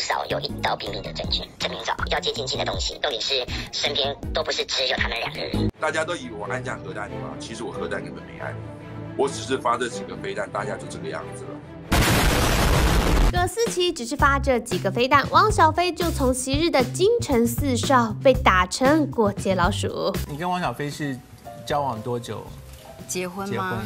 少有一刀毙命的证据，证明找要接近近的东西，重点是身边都不是只有他们两个人。大家都以为我按下核弹嘛，其实我核弹根本没按，我只是发这几个飞弹，大家就这个样子了。葛思琪只是发这几个飞弹，汪小菲就从昔日的京城四少被打成过街老鼠。你跟汪小菲是交往多久？结婚结婚吗？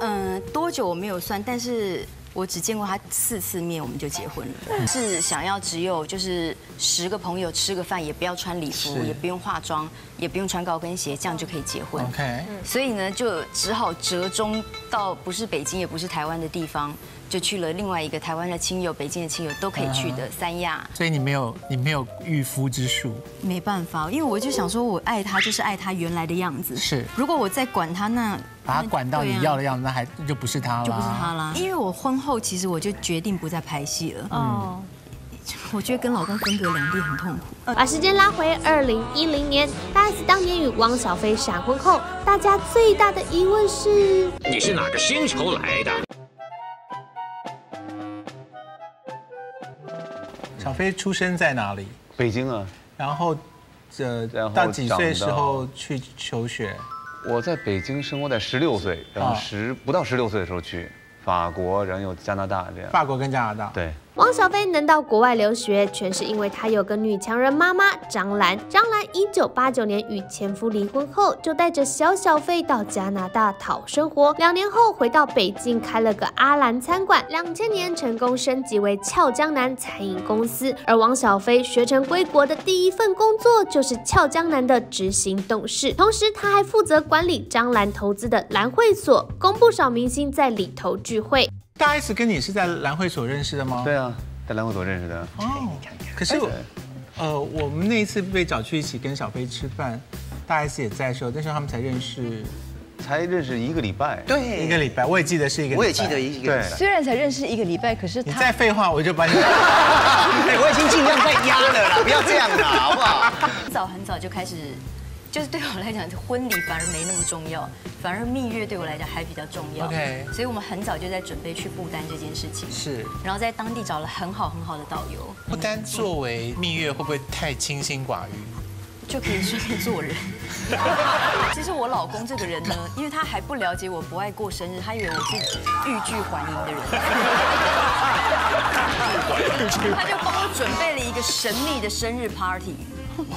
嗯，多久我没有算，但是我只见过他四次面，我们就结婚了。是想要只有就是十个朋友吃个饭，也不要穿礼服，也不用化妆，也不用穿高跟鞋，这样就可以结婚。OK，所以呢，就只好折中到不是北京也不是台湾的地方，就去了另外一个台湾的亲友、北京的亲友都可以去的三亚。所以你没有你没有御夫之术，没办法，因为我就想说，我爱他就是爱他原来的样子。是如果我再管他，那把他管到你要的样子，那还就不是他了，就不是他啦。因为我婚后其实我就决定不再拍戏了。哦，我觉得跟老公分隔两地很痛苦。把时间拉回二零一零年，大 S 当年与汪小菲闪婚后，大家最大的疑问是：你是哪个星球来的？小飞出生在哪里？北京啊，然后，呃然，后到几岁时候去求学？我在北京生活在十六岁，然后啊十不到十六岁的时候去法国，然后又加拿大这样。法国跟加拿大。对，汪小菲能到国外留学，全是因为他有个女强人妈妈张兰。张兰一九八九年与前夫离婚后，就带着小小菲到加拿大讨生活。两年后回到北京开了个阿兰餐馆，两千年成功升级为俏江南餐饮公司。而汪小菲学成归国的第一份工作就是俏江南的执行董事，同时他还负责管理张兰投资的兰会所，供不少明星在里头聚会。大 S 跟你是在蓝会所认识的吗？对啊，在兰会所认识的。哦，可是我，呃，我们那一次被找去一起跟小飞吃饭，大 S 也在的时候，那时候他们才认识，才认识一个礼拜。对，一个礼拜，我也记得是一个礼拜。我也记得一个礼拜。虽然才认识一个礼拜，可是你再废话，我就把你。哎，我已经尽量在压了啦，不要这样啦，好不好？很 早很早就开始，就是对我来讲，婚礼反而没那么重要，反而蜜月对我来讲还比较重要。OK 所以我们很早就在准备去不丹这件事情，是，然后在当地找了很好很好的导游，不丹作为蜜月，会不会太清心寡欲？就可以顺便做人。其实我老公这个人呢，因为他还不了解我不爱过生日，他以为我是欲拒还迎的人，他就帮我准备了一个神秘的生日 party，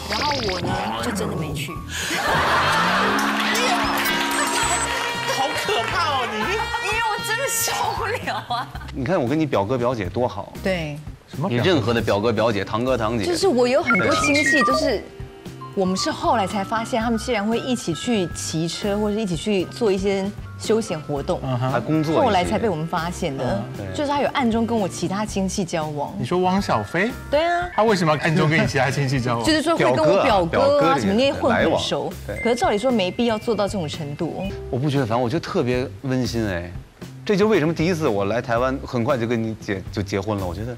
然后我呢就真的没去。好可怕哦你！因为我真的受不了啊！你看我跟你表哥表姐多好，对，什么你任何的表哥表姐、堂哥堂姐，就是我有很多亲戚就是。我们是后来才发现，他们竟然会一起去骑车，或者一起去做一些休闲活动。还工作。后来才被我们发现的，对就是他有暗中跟我其他亲戚交往。你说汪小菲，对啊，他为什么要暗中跟你其他亲戚交往？就是说会跟我表表哥啊什么那些混来往很熟对，可是照理说没必要做到这种程度。我不觉得烦，我觉得特别温馨哎。这就为什么第一次我来台湾，很快就跟你结就结婚了。我觉得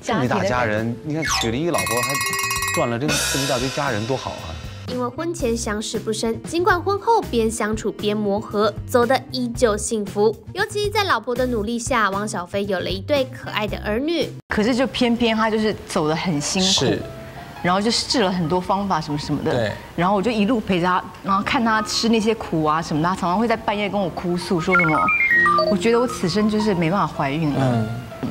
这么一大家人，你看娶了一个老婆，还赚了这么这么一大堆家人，多好啊！因为婚前相识不深，尽管婚后边相处边磨合，走得依旧幸福。尤其在老婆的努力下，汪小菲有了一对可爱的儿女。可是就偏偏他就是走得很辛苦，然后就试了很多方法什么什么的，对然后我就一路陪着他，然后看他吃那些苦啊什么的，他常常会在半夜跟我哭诉，说什么，我觉得我此生就是没办法怀孕了。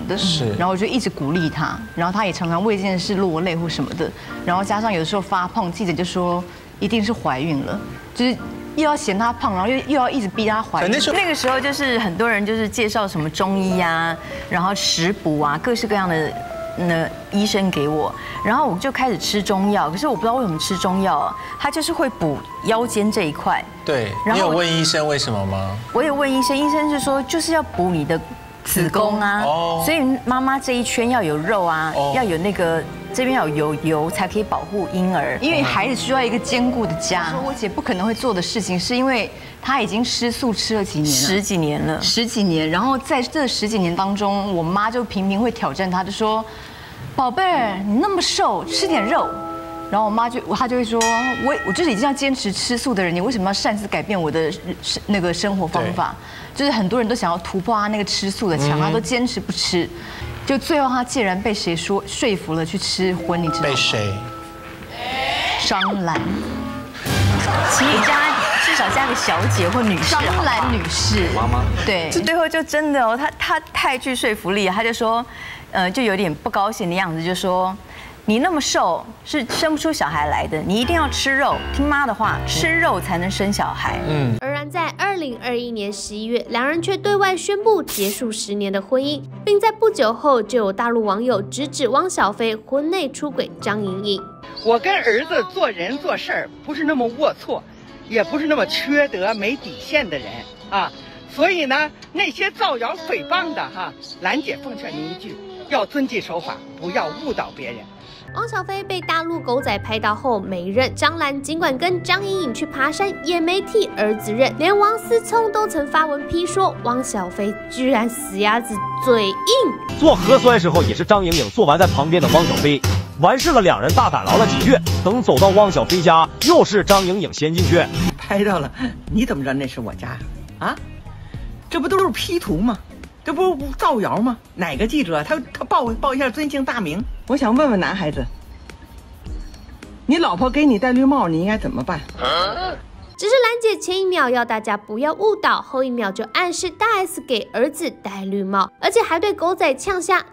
的，是然后我就一直鼓励他，然后他也常常为这件事落泪或什么的，然后加上有的时候发胖，记者就说一定是怀孕了，就是又要嫌他胖，然后又又要一直逼他怀孕。那时候那个时候就是很多人就是介绍什么中医啊，然后食补啊，各式各样的那医生给我，然后我就开始吃中药。可是我不知道为什么吃中药啊，它就是会补腰间这一块。对，然后你有问医生为什么吗？我有问医生，医生是说就是要补你的子宫啊，哦所以妈妈这一圈要有肉啊，哦要有那个这边要有油才可以保护婴儿。因为孩子需要一个坚固的家。我姐不可能会做的事情，是因为她已经吃素吃了几年，十几年了，十几年。然后在这十几年当中，我妈就频频会挑战她，就说：“宝贝儿，你那么瘦，吃点肉。”然后我妈就她就会说：“我我就是已经要坚持吃素的人，你为什么要擅自改变我的生那个生活方法？就是很多人都想要突破他那个吃素的墙，他都坚持不吃。”就最后他竟然被谁说说服了去吃荤，你知道吗？被谁？张兰，请你加至少加个小姐或女士。张兰女士，妈妈。对，这最后就真的哦，他他太具说服力了，他就说，呃，就有点不高兴的样子，就说。你那么瘦是生不出小孩来的，你一定要吃肉，听妈的话，吃肉才能生小孩。嗯。而然在二零二一年十一月，两人却对外宣布结束十年的婚姻，并在不久后就有大陆网友直指汪小菲婚内出轨张莹颖。我跟儿子做人做事儿不是那么龌龊，也不是那么缺德没底线的人啊，所以呢，那些造谣诽谤的哈，兰姐奉劝您一句，要遵纪守法，不要误导别人。汪小菲被大陆狗仔拍到后没认，张兰尽管跟张颖颖去爬山，也没替儿子认，连王思聪都曾发文批说汪小菲居然死鸭子嘴硬。做核酸时候也是张颖颖做完在旁边的汪小菲，完事了两人大胆聊了几句，等走到汪小菲家，又是张颖颖先进去拍到了，你怎么知道那是我家？啊，这不都是 P 图吗？这不造谣吗？哪个记者他他报报一下尊姓大名？我想问问男孩子，你老婆给你戴绿帽，你应该怎么办？只是兰姐前一秒要大家不要误导，后一秒就暗示大 S 给儿子戴绿帽，而且还对狗仔呛下，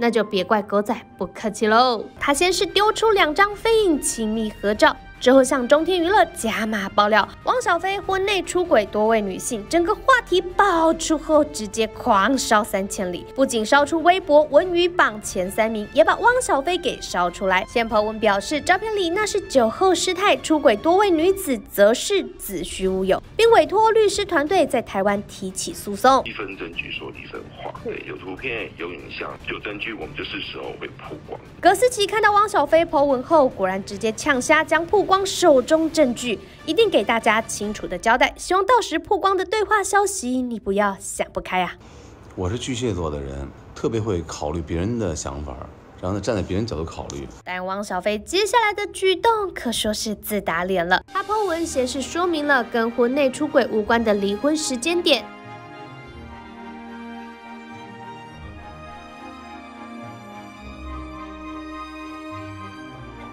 那就别怪狗仔不客气喽。他先是丢出两张飞影亲密合照。之后向中天娱乐加码爆料，汪小菲婚内出轨多位女性，整个话题爆出后直接狂烧三千里，不仅烧出微博文娱榜前三名，也把汪小菲给烧出来。现婆文表示，照片里那是酒后失态，出轨多位女子则是子虚乌有，并委托律师团队在台湾提起诉讼。一分证据说一分话，对，有图片有影像有证据，我们就是时候会曝光。葛思琪看到汪小菲婆文后，果然直接呛瞎将曝光。光手中证据一定给大家清楚的交代，希望到时曝光的对话消息你不要想不开啊！我是巨蟹座的人，特别会考虑别人的想法，然后呢站在别人角度考虑。但汪小菲接下来的举动可说是自打脸了，他抛文显示说明了跟婚内出轨无关的离婚时间点。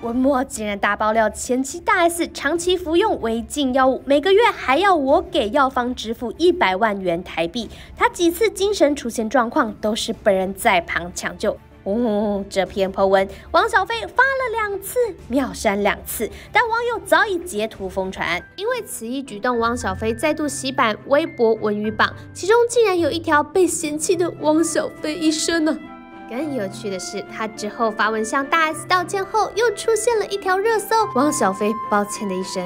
文末竟然大爆料，前妻大 S 长期服用违禁药物，每个月还要我给药方支付一百万元台币。他几次精神出现状况，都是本人在旁抢救。哦，这篇 po 文，王小飞发了两次，秒删两次，但网友早已截图疯传。因为此一举动，汪小菲再度洗版微博文娱榜，其中竟然有一条被嫌弃的汪小菲一生呢。更有趣的是，他之后发文向大 S 道歉后，又出现了一条热搜：汪小菲抱歉的一声。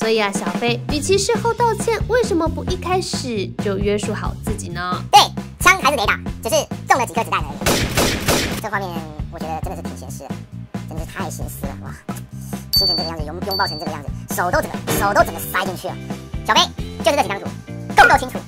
所以啊，小飞，与其事后道歉，为什么不一开始就约束好自己呢？对，枪还是得打，只是中了几颗子弹而已。这画面拥抱成这个样子，手都整个手都整个塞进去了。小飞就是这几张图，够不够清楚？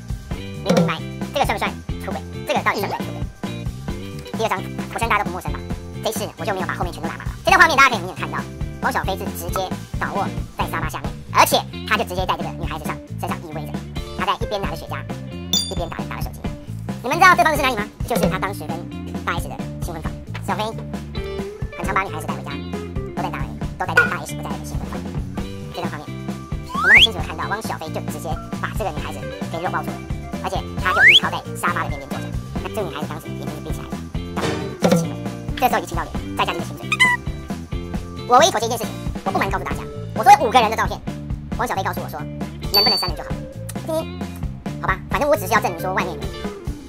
明不明白？这个算不算出轨？这个到底算不算出轨？第二张图，我相信大家都不陌生吧？这次我就没有把后面全都打满了。这张画面大家可以明显看到，汪小菲是直接倒卧在沙发下面，而且他就直接在这个女孩子上身上依偎着，他在一边拿着雪茄，一边打打着手机。你们知道这方是哪里吗？就是他当时跟大 S 的新婚房。小飞。很常把女孩子带回家，都在大都在大 S 不在的新婚。汪小菲就直接把这个女孩子给肉抱住了，而且他就依靠在沙发的边边坐着。那这个女孩子当时眼睛是闭起来的，当时就是亲吻。这时候已经亲到脸，再加这个亲嘴。我唯一妥协一件事情，我不瞒告诉大家，我说有五个人的照片，汪小菲告诉我说，能不能三人就好。听听，好吧，反正我只是要证明说外面有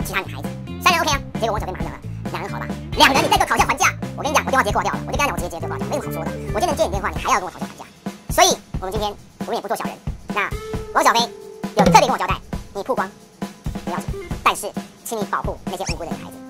其他女孩子，三人 OK 啊。结果汪小菲马上讲了，两人好吧，两人你再给我讨价还价。我跟你讲，我电话直接挂掉了。我就跟他讲，我直接接这个挂掉，没什么好说的。我今天接你电话，你还要跟我讨价还价。所以，我们今天我们也不做小人。那王小飞有特别跟我交代，你曝光不要紧，但是请你保护那些无辜的女孩子。